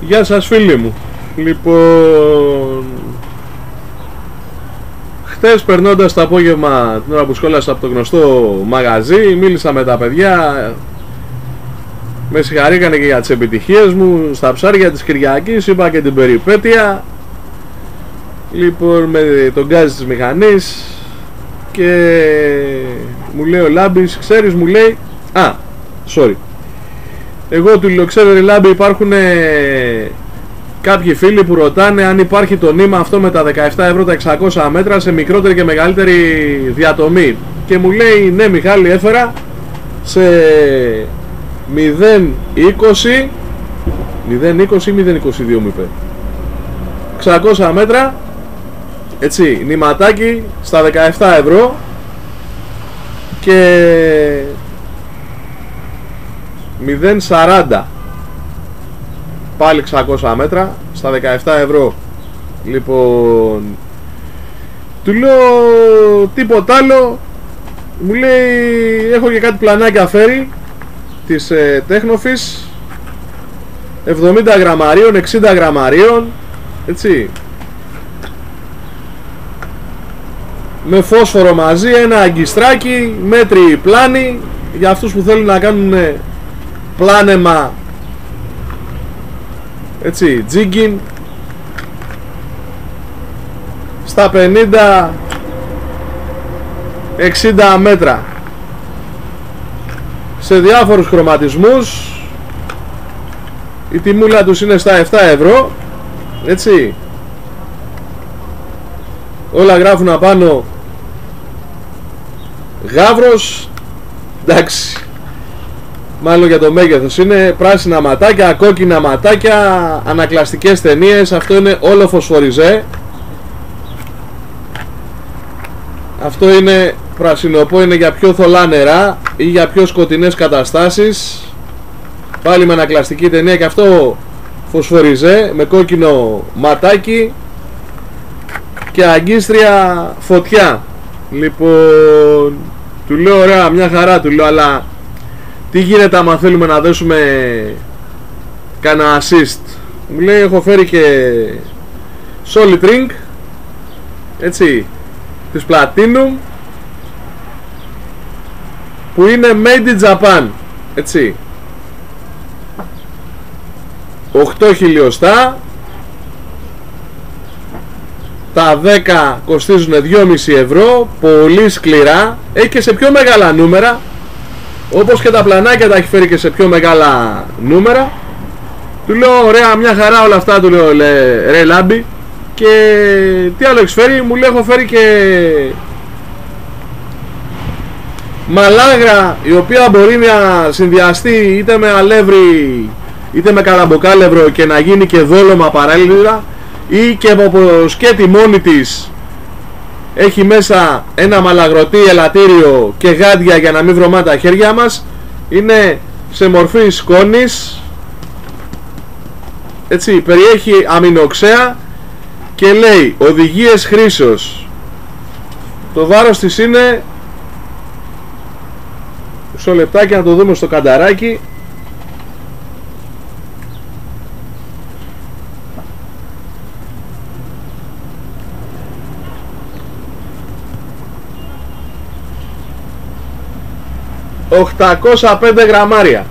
Γεια σας φίλοι μου. Λοιπόν Χτες περνώντας το απόγευμα την ώρα που σκόλασα από το γνωστό μαγαζί Μίλησα με τα παιδιά Με συγχαρήκανε και για τις επιτυχίες μου Στα ψάρια της Κυριακής είπα και την περιπέτεια. Λοιπόν με τον γκάζι της μηχανής Και μου λέει ο Λάμπης Ξέρεις μου λέει Α, sorry εγώ του λέω ξέρω ρε Λάμπη υπάρχουν κάποιοι φίλοι που ρωτάνε αν υπάρχει το νήμα αυτό με τα 17 ευρώ τα 600 μέτρα σε μικρότερη και μεγαλύτερη διατομή και μου λέει ναι Μιχάλη έφερα σε 0,20 0,20 ή 0,22 μου είπε. 600 μέτρα έτσι νηματάκι στα 17 ευρώ και 0,40 πάλι 600 μέτρα στα 17 ευρώ. Λοιπόν του λέω τίποτα άλλο. Μου λέει έχω και κάτι πλανάκια φέρει της ε, Τέχνοφης. 70 γραμμαρίων 60 γραμμαρίων έτσι. Με φόσφορο μαζί ένα αγκιστράκι μέτρη πλάνη. Για αυτούς που θέλουν να κάνουν πλάνεμα έτσι τζίγκιν στα 50 60 μέτρα. Σε διάφορους χρωματισμούς η τιμούλα τους είναι στα 7 ευρώ έτσι. Όλα γράφουν απάνω. Γάβρος εντάξει μάλλον για το μέγεθος. Είναι πράσινα ματάκια, κόκκινα ματάκια ανακλαστικές ταινίες. Αυτό είναι όλο φωσφοριζέ. Αυτό είναι πρασινοπό είναι για πιο θολά νερά ή για πιο σκοτεινές καταστάσεις. Πάλι με ανακλαστική ταινία και αυτό φωσφοριζέ με κόκκινο ματάκι και αγκίστρια φωτιά. Λοιπόν του λέω ωραία μια χαρά του λέω αλλά τι γίνεται άμα θέλουμε να δώσουμε κανένα assist; Μου λέει έχω φέρει και solid ring έτσι της Platinum που είναι made in Japan έτσι. 8 χιλιοστά. Τα 10 κοστίζουν 2,5 ευρώ πολύ σκληρά. Έχει και σε πιο μεγάλα νούμερα όπως και τα πλανάκια τα έχει φέρει και σε πιο μεγάλα νούμερα. Του λέω ωραία μια χαρά όλα αυτά του λέω ρε λάμπη και τι άλλο έχεις φέρει μου λέει έχω φέρει και μαλάγρα η οποία μπορεί να συνδυαστεί είτε με αλεύρι είτε με καραμποκάλευρο και να γίνει και δόλωμα παράλληλα ή και από σκέτη μόνη της έχει μέσα ένα μαλαγρωτή ελαττήριο και γάντια για να μην βρωμά τα χέρια μας. Είναι σε μορφή σκόνης. Έτσι περιέχει αμινοξέα και λέει οδηγίες χρήσεως το βάρος της είναι μισό λεπτάκι να το δούμε στο κανταράκι 805 γραμμάρια.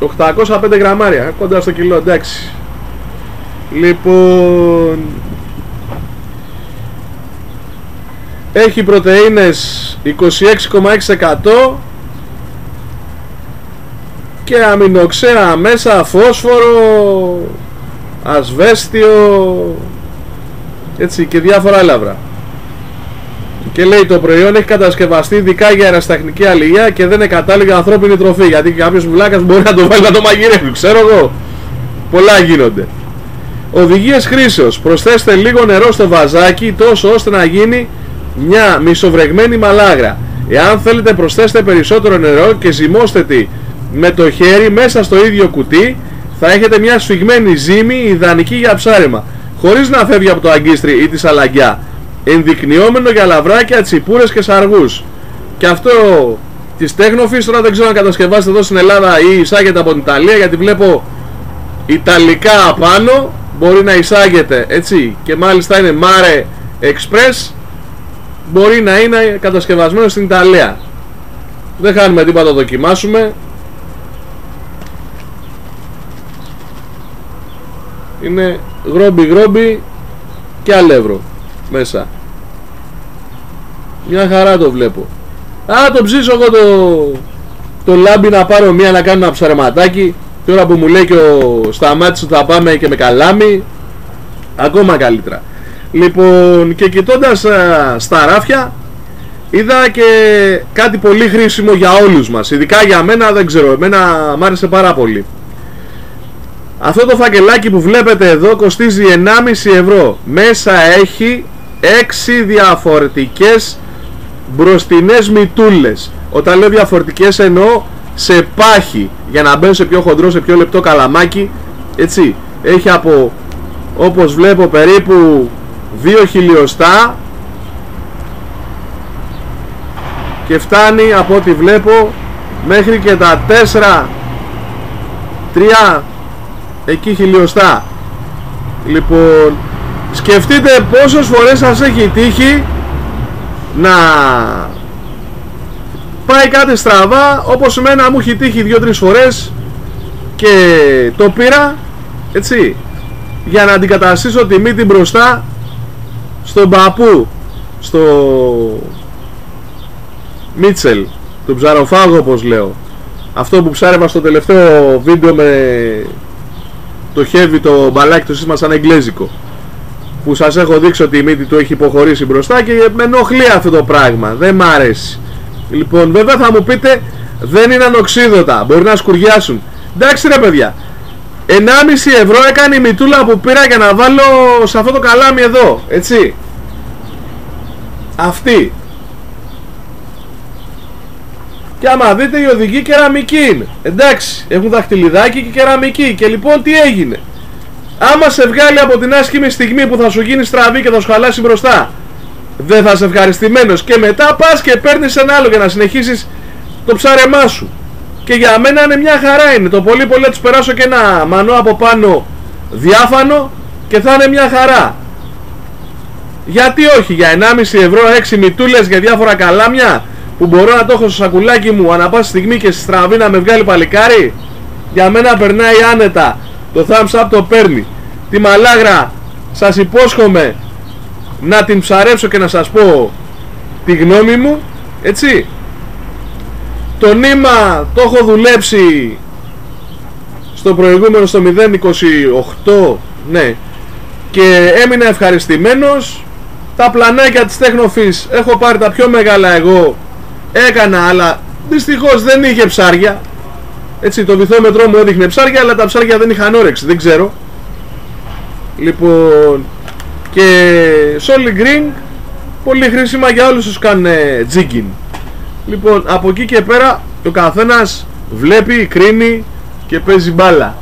805 γραμμάρια κοντά στο κιλό εντάξει. Λοιπόν έχει πρωτεΐνες 26,6% και αμινοξέα μέσα φόσφορο ασβέστιο έτσι και διάφορα έλαβρα και λέει το προϊόν έχει κατασκευαστεί ειδικά για αερασταχνική αλληλεία και δεν είναι κατάλληλο για ανθρώπινη τροφή. Γιατί κάποιος βλάκας μπορεί να το βάλει να το μαγειρεύει. Ξέρω εγώ. Πολλά γίνονται. Οδηγίες χρήσεως. Προσθέστε λίγο νερό στο βαζάκι τόσο ώστε να γίνει μια μισοβρεγμένη μαλάγρα. Εάν θέλετε προσθέστε περισσότερο νερό και ζυμώστε τη με το χέρι μέσα στο ίδιο κουτί θα έχετε μια σφιγμένη ζύμη ιδανική για ψάρεμα χωρίς να φεύγει από το αγκίστρι ή τη σαλαγκιά ενδεικνυόμενο για λαβράκια, τσιπούρες και σαργούς. Και αυτό της τέχνοφης τώρα δεν ξέρω αν κατασκευάζεται εδώ στην Ελλάδα ή εισάγεται από την Ιταλία γιατί βλέπω Ιταλικά απάνω μπορεί να εισάγεται έτσι και μάλιστα είναι Mare Express μπορεί να είναι κατασκευασμένο στην Ιταλία. Δεν χάνουμε τίποτα το δοκιμάσουμε. Είναι γρόμπι γρόμπι και αλεύρο μέσα. Μια χαρά το βλέπω. Α το ψήσω εγώ το το λάμπι να πάρω μία να κάνω ένα ψαρεματάκι. Τώρα που μου λέει και ο Σταμάτης ότι θα πάμε και με καλάμι ακόμα καλύτερα. Λοιπόν και κοιτώντας στα ράφια είδα και κάτι πολύ χρήσιμο για όλους μας. Ειδικά για μένα δεν ξέρω εμένα μ' άρεσε πάρα πολύ. Αυτό το φακελάκι που βλέπετε εδώ κοστίζει 1,5 ευρώ. Μέσα έχει 6 διαφορετικές μπροστινές μητούλες. Όταν λέω διαφορετικές εννοώ σε πάχη. Για να μπαίνω σε πιο χοντρό, σε πιο λεπτό καλαμάκι έτσι. Έχει από όπως βλέπω περίπου 2 χιλιοστά και φτάνει από ό,τι βλέπω μέχρι και τα 4 3 εκεί χιλιοστά. Λοιπόν σκεφτείτε πόσες φορές σας έχει τύχει να πάει κάτι στραβά όπως εμένα μου έχει τύχει 2-3 φορές και το πήρα έτσι για να αντικαταστήσω τη μύτη μπροστά στον παππού στο Μίτσελ τον ψαροφάγο όπως λέω. Αυτό που ψάρευα στο τελευταίο βίντεο με το χέβι το μπαλάκι το σύστημα σαν εγγλέζικο που σας έχω δείξει ότι η μύτη του έχει υποχωρήσει μπροστά και με ενοχλεί αυτό το πράγμα δεν μ' αρέσει Λοιπόν, βέβαια θα μου πείτε δεν είναι ανοξίδωτα, μπορεί να σκουριάσουν. Εντάξει ρε παιδιά, 1,5 ευρώ έκανε η μητούλα που πήρα για να βάλω σε αυτό το καλάμι εδώ, έτσι. Αυτή. Και άμα δείτε η οδηγή κεραμική είναι. Εντάξει, έχουν δαχτυλιδάκι και κεραμική. Και λοιπόν τι έγινε; Άμα σε βγάλει από την άσχημη στιγμή που θα σου γίνει στραβή και θα σου χαλάσει μπροστά δεν θα είσαι ευχαριστημένος. Και μετά πας και παίρνεις ένα άλλο για να συνεχίσεις το ψάρεμά σου. Και για μένα είναι μια χαρά είναι. Το πολύ πολύ τους περάσω και ένα μανό από πάνω διάφανο και θα είναι μια χαρά. Γιατί όχι για 1,5 ευρώ 6 μητούλες για διάφορα καλάμια που μπορώ να το έχω στο σακουλάκι μου ανά πάση στιγμή και στη στραβή να με βγάλει παλικάρι. Για μένα περνάει άνετα το thumbs up το παίρνει. Τη μαλάγρα σας υπόσχομαι να την ψαρέψω και να σας πω τη γνώμη μου έτσι. Το νήμα το έχω δουλέψει στο προηγούμενο στο 028 ναι. Και έμεινα ευχαριστημένος. Τα πλανάκια της Τέχνοφης έχω πάρει τα πιο μεγάλα εγώ έκανα αλλά δυστυχώς δεν είχε ψάρια έτσι το βυθόμετρό μου έδειχνε ψάρια αλλά τα ψάρια δεν είχαν όρεξη δεν ξέρω. Λοιπόν και Solid Green πολύ χρήσιμα για όλους τους κάνουν jigging λοιπόν από εκεί και πέρα ο καθένας βλέπει, κρίνει και παίζει μπάλα.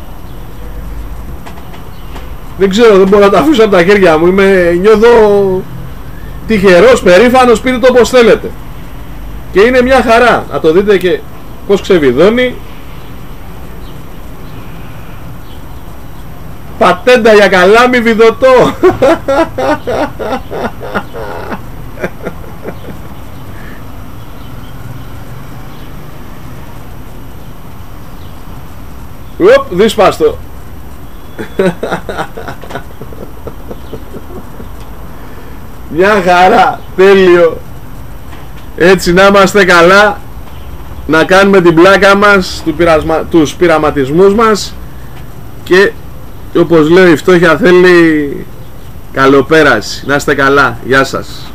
Δεν ξέρω δεν μπορώ να τα αφήσω από τα χέρια μου. Είμαι, νιώθω τυχερός, περήφανος πείτε το πως θέλετε. Και είναι μια χαρά. Να το δείτε και πως ξεβιδώνει Πατέντα για καλάμι βιδωτό Ουπ, δίσπαστο Μια χαρά, τέλειο. Έτσι να είμαστε καλά Να κάνουμε την πλάκα μας του πειρασμα... Τους πειραματισμούς μας Και όπως λέω η φτώχεια θέλει καλοπέραση. Να είστε καλά. Γεια σας.